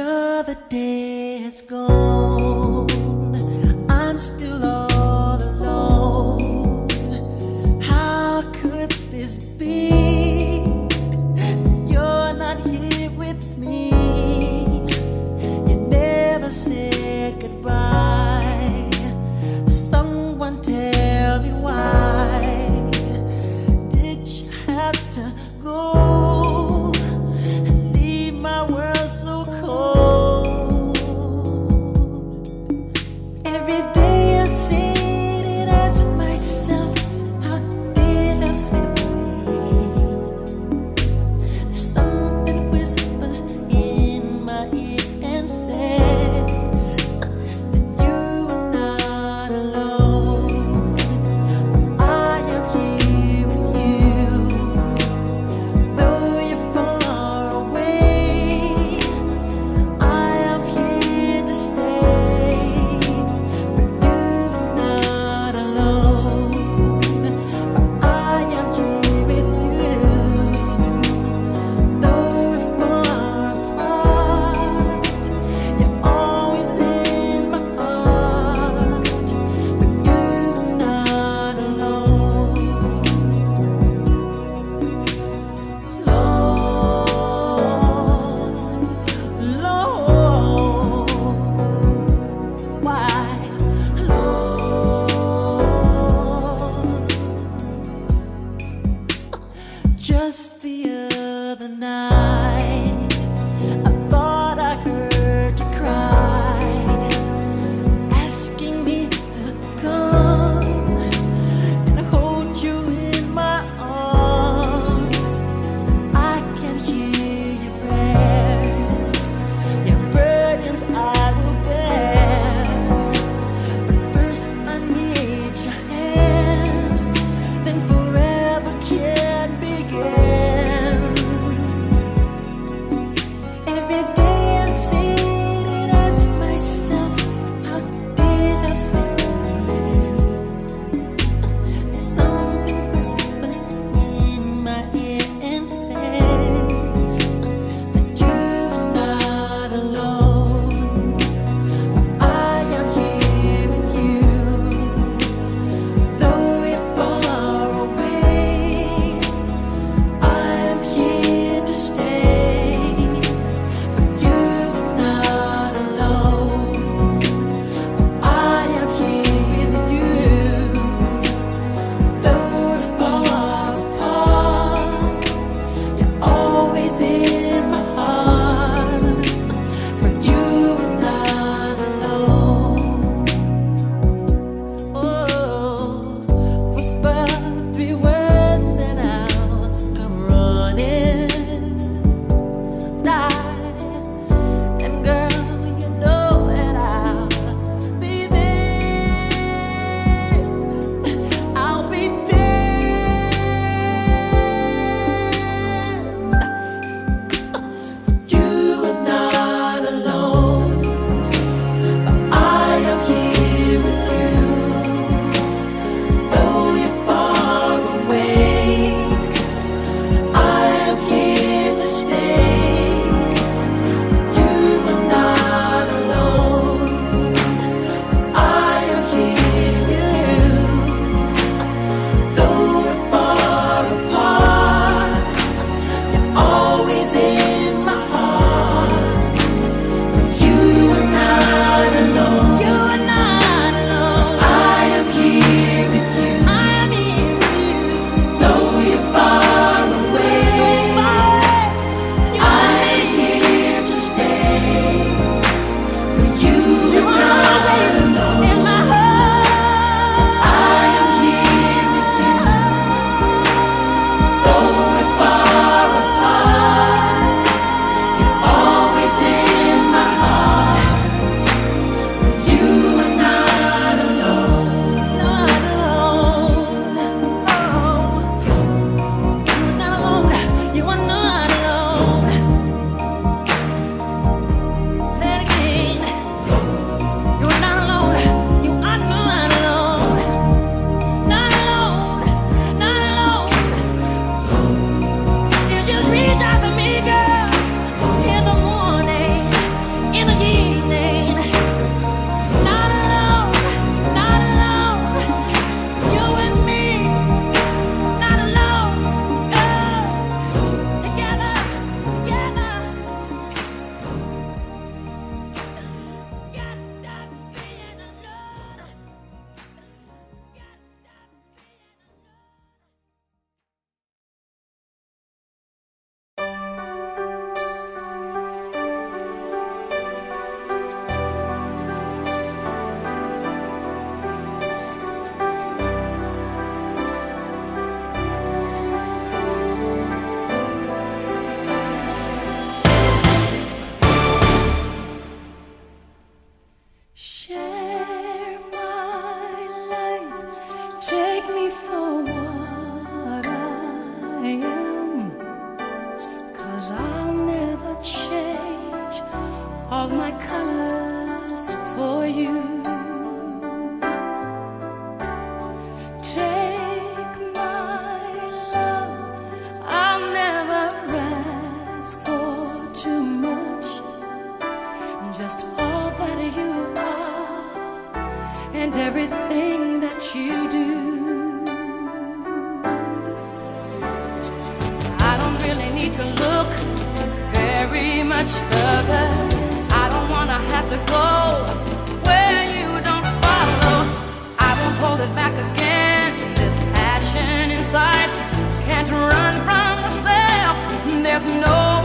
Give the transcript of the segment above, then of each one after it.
Another day has gone. And everything that you do. I don't really need to look very much further. I don't wanna have to go where you don't follow. I won't hold it back again. Inside can't run from myself. There's nowhere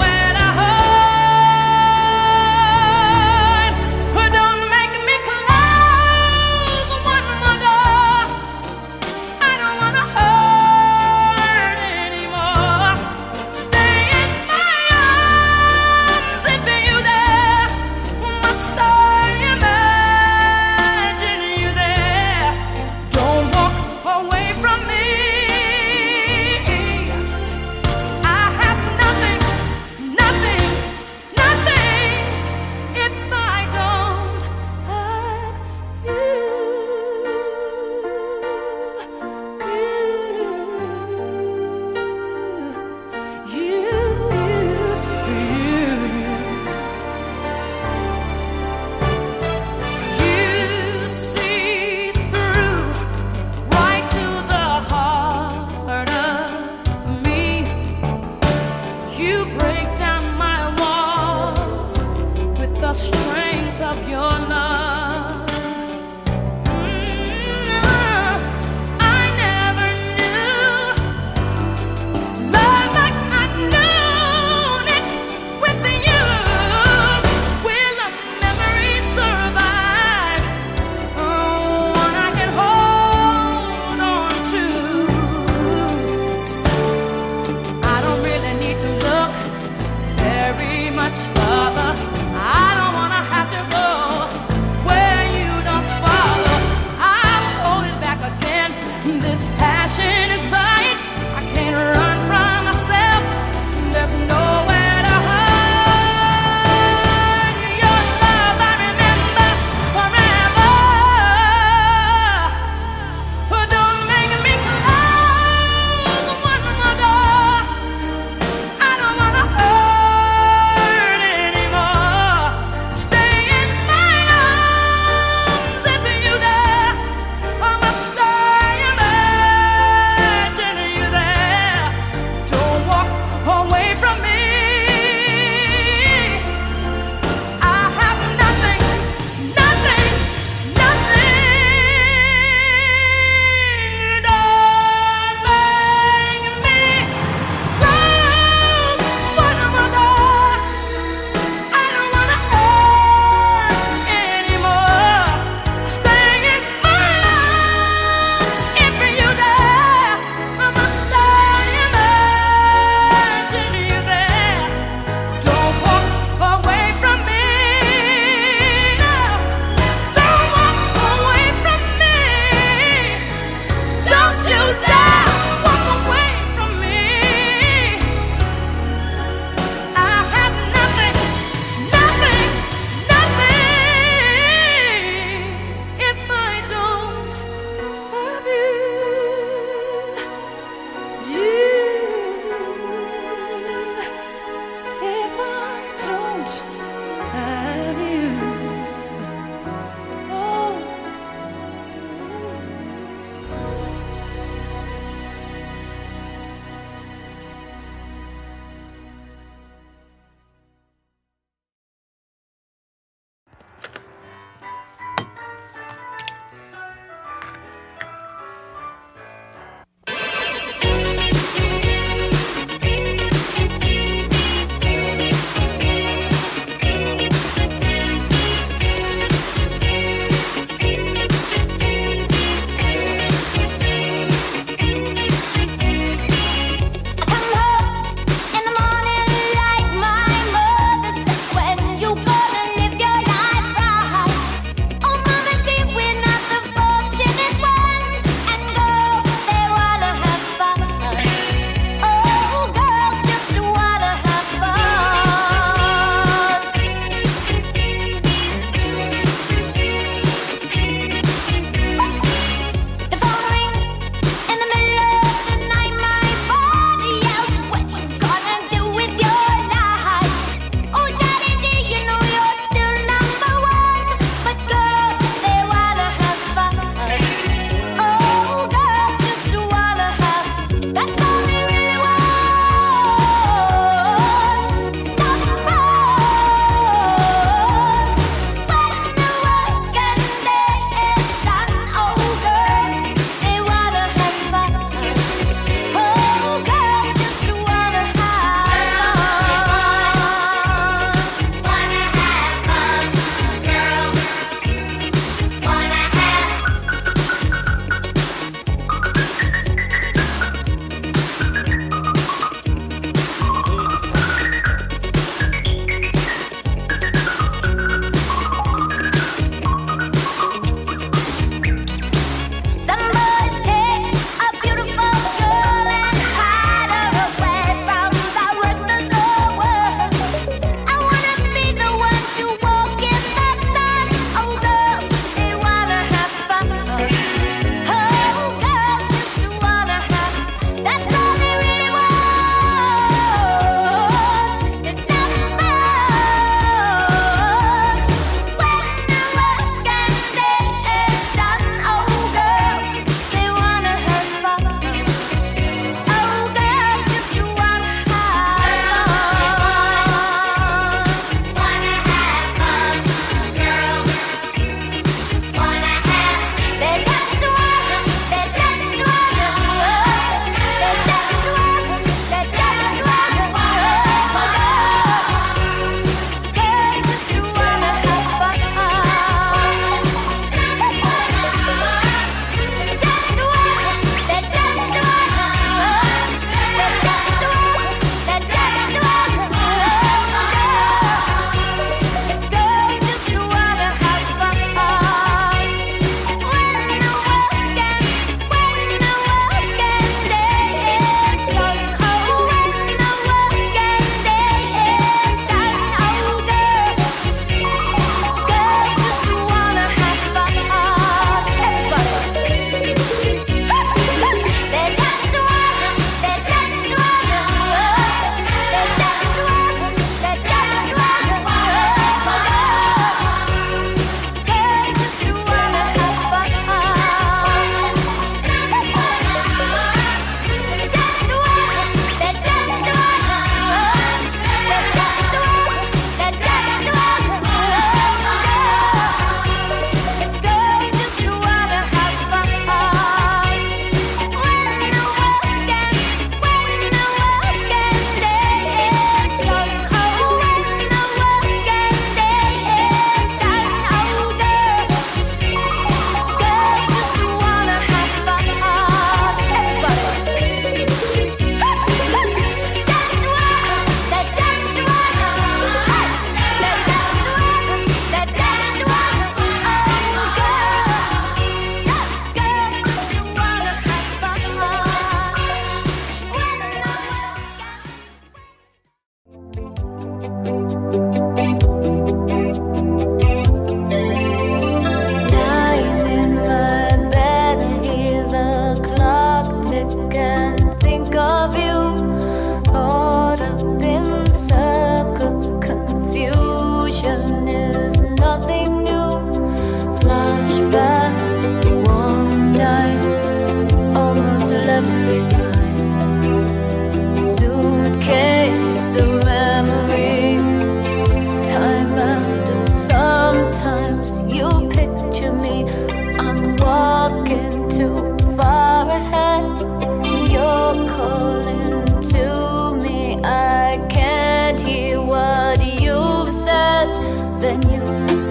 strength.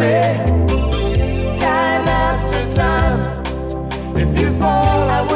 me time after time. If you fall, I will.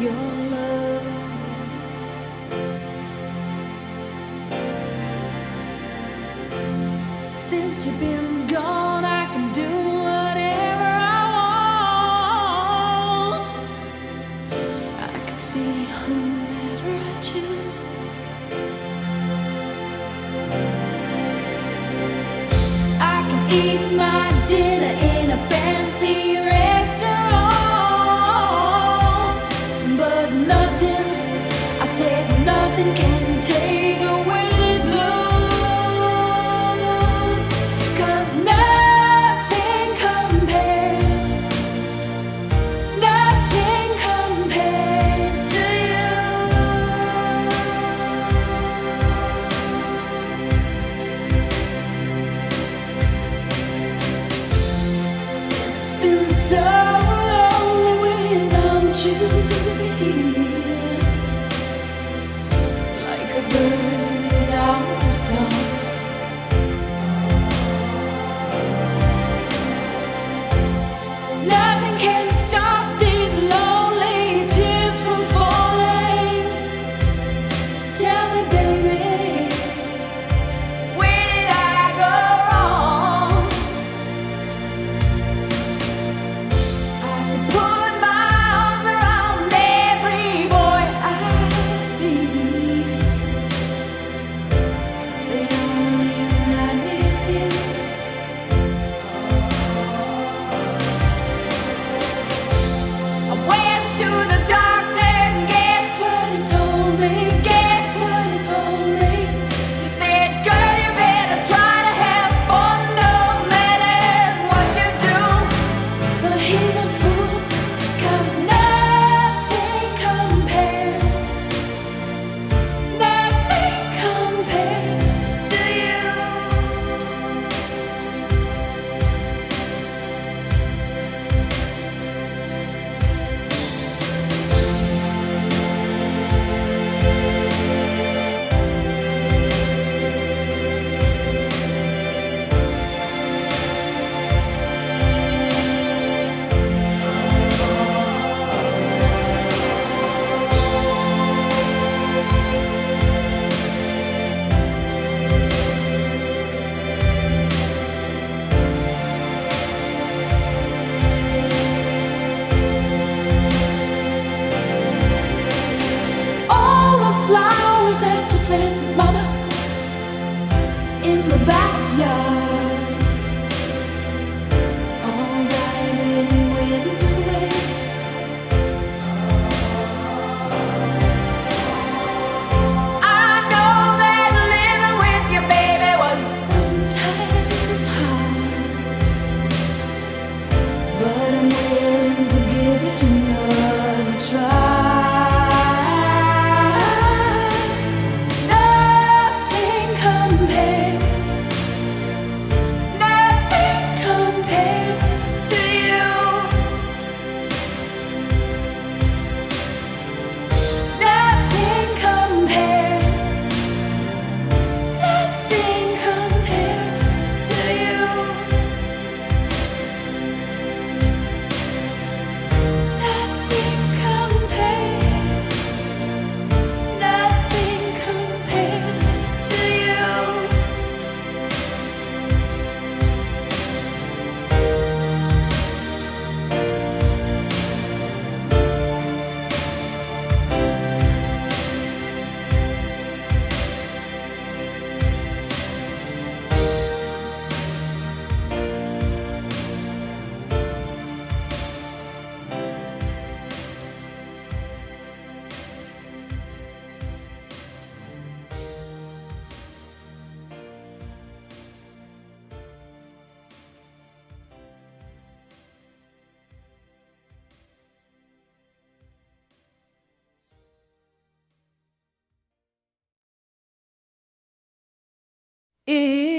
Your is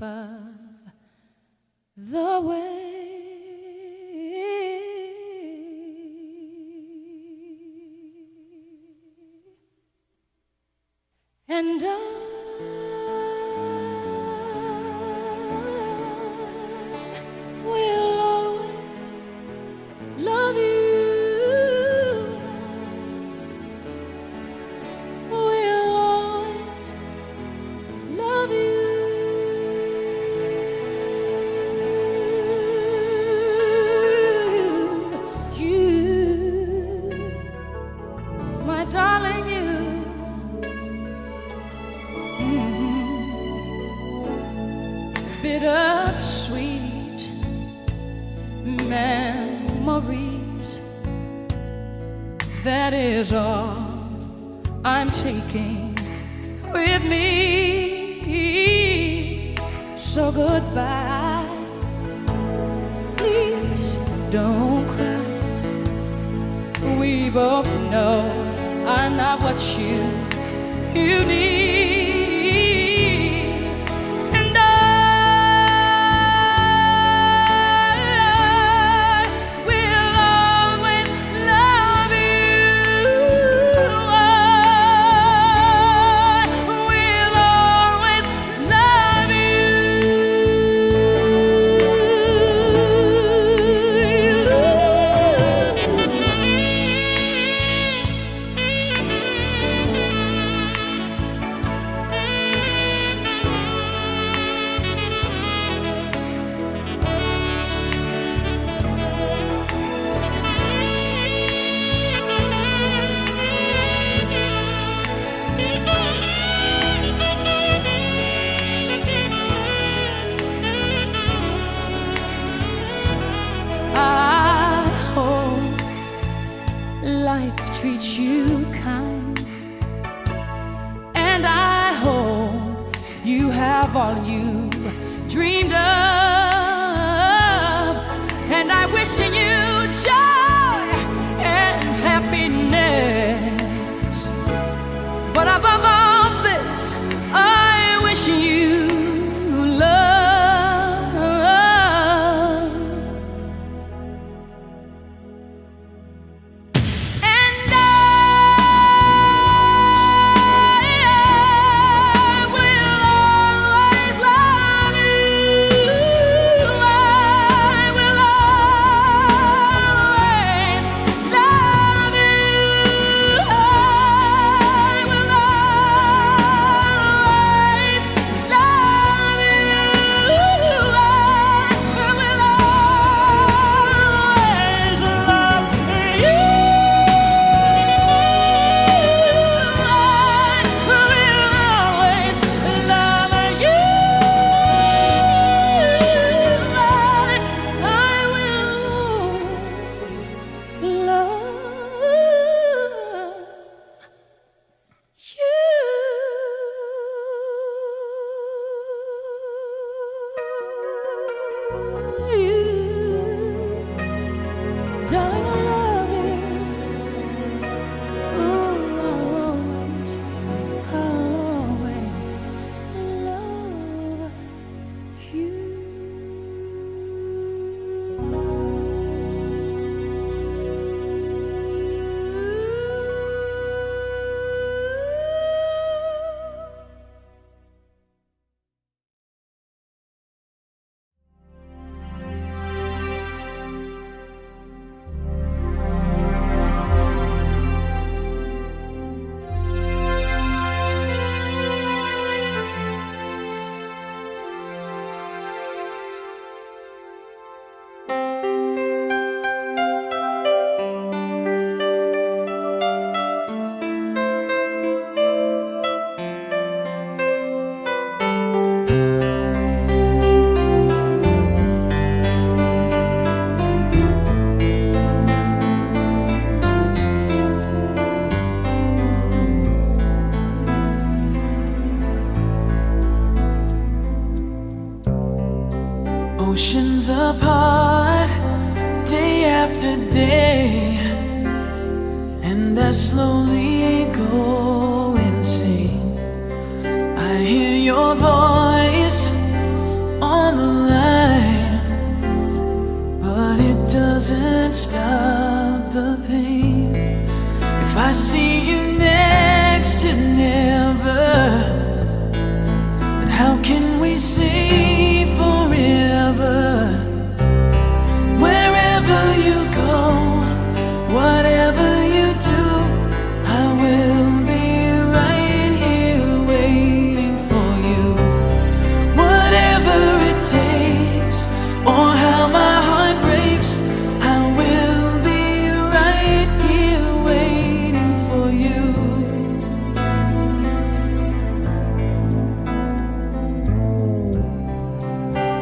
吧。So goodbye. Please don't cry. We both know I'm not what you you need.